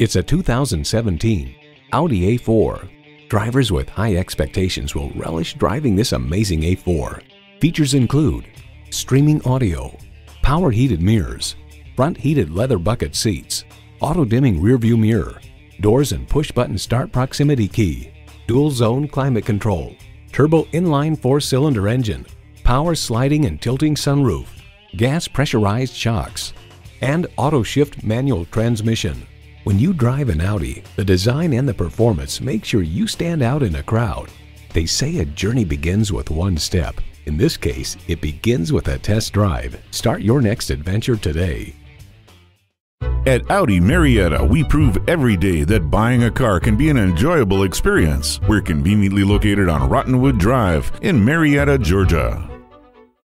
It's a 2017 Audi A4. Drivers with high expectations will relish driving this amazing A4. Features include streaming audio, power heated mirrors, front heated leather bucket seats, auto dimming rear view mirror, doors and push button start proximity key, dual zone climate control, turbo inline four cylinder engine, power sliding and tilting sunroof, gas pressurized shocks, and auto shift manual transmission. When you drive an Audi, the design and the performance make sure you stand out in a crowd. They say a journey begins with one step. In this case, it begins with a test drive. Start your next adventure today. At Audi Marietta, we prove every day that buying a car can be an enjoyable experience. We're conveniently located on Rottenwood Drive in Marietta, Georgia.